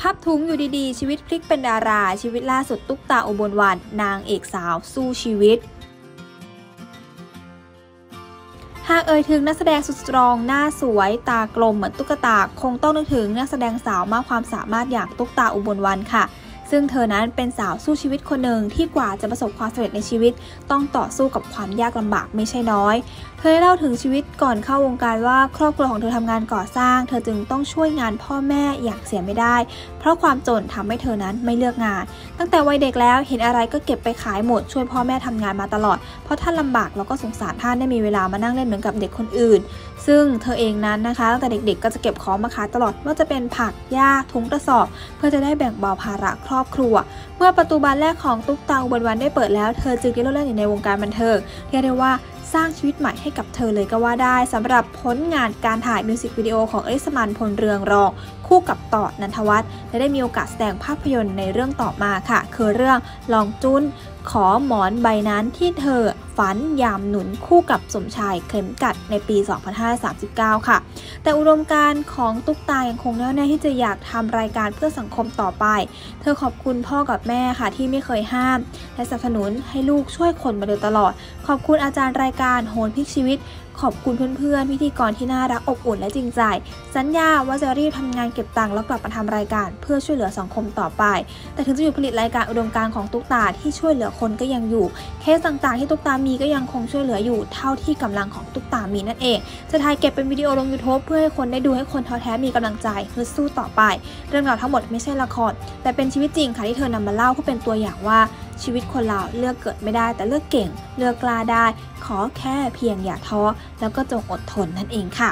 พับทุ้งอยู่ดีๆ ชีวิตพลิกเป็นดารา ชีวิตล่าสุดตุ๊กตาอุบลวันนางเอกสาวสู้ชีวิต หากเอ่ยถึงนักแสดงสุดสตรอง หน้าสวย ตากลมเหมือนตุ๊กตา คงต้องนึกถึงนักแสดงสาวมากความสามารถอย่างตุ๊กตาอุบลวันค่ะ ซึ่งเธอนั้นเป็นสาวสู้ชีวิตคนหนึ่งที่กว่าจะประสบความสำเร็จในชีวิต ต้องต่อสู้กับความยากลำบากไม่ใช่น้อย เธอได้เล่าถึงชีวิตก่อนเข้าวงการว่าครอบครัวของเธอทำงานก่อสร้าง เธอจึงต้องช่วยงานพ่อแม่อย่างเสียไม่ได้ เพราะความจนทำให้เธอนั้นไม่เลือกงาน ตั้งแต่วัยเด็กแล้วเห็นอะไรก็เก็บไปขายหมดช่วยพ่อแม่ทำงานมาตลอด เพราะท่านลำบากแล้วก็สงสารท่านได้มีเวลามานั่งเล่นเหมือนกับเด็กคนอื่น ซึ่งเธอเองนั้นนะคะตั้งแต่เด็กๆ ก็จะเก็บของมาขายตลอดว่าจะเป็นผักหญ้าถุงกระสอบ เพื่อจะได้แบ่งเบาภาระครอบครัว เมื่อประตูบานแรกของตุ๊กตาอุบลวรรณได้เปิดแล้ว เธอจึงได้โลดแล่นอยู่ในวงการบันเทิงเรียกได้ว่าสร้างชีวิตใหม่ให้กับเธอเลยก็ว่าได้สำหรับผลงานการถ่ายมิวสิกวิดีโอของอริสมันต์ พงศ์เรืองรอง คู่กับต่อนันทวัฒน์และได้มีโอกาสแสดงภาพยนตร์ในเรื่องต่อมาค่ะ คือเรื่องลองจุ้น ขอหมอนใบนั้นที่เธอฝันยามหนุนคู่กับสมชายเข็มกัดในปี 2539 ค่ะ แต่อุดมการของตุ๊กตายังคงแน่วแน่ที่จะอยากทำรายการเพื่อสังคมต่อไป เธอขอบคุณพ่อกับแม่ค่ะที่ไม่เคยห้าม และสนับสนุนให้ลูกช่วยคนมาโดยตลอด ขอบคุณอาจารย์รายการโหนพลิกชีวิต ขอบคุณเพื่อนๆพิธีกรที่น่ารักอบอุ่นและจริงใจ สัญญาว่าจะรีบทำงานเก็บตังค์แล้วกลับมาทำรายการ เพื่อช่วยเหลือสังคมต่อไป แต่ถึงจะอยู่ผลิตรายการอุดมการของตุ๊กตาที่ช่วยเหลือคนก็ยังอยู่ เคสต่างๆ ที่ตุ๊กตามีก็ยังคงช่วยเหลืออยู่ เท่าที่กำลังของตุ๊กตามีนั่นเอง จะถ่ายเก็บเป็นวิดีโอลง YouTube เพื่อให้คนได้ดูให้คนท้อแท้มีกำลังใจฮึดสู้ต่อไป เรื่องราวทั้งหมดไม่ใช่ละครแต่เป็นชีวิตจริงค่ะที่เธอนำมาเล่าเพื่อเป็นตัวอย่างว่า ชีวิตคนเราเลือกเกิดไม่ได้ แต่เลือกเก่ง เลือกกล้าได้ ขอแค่เพียงอย่าท้อแล้วก็จงอดทนนั่นเองค่ะ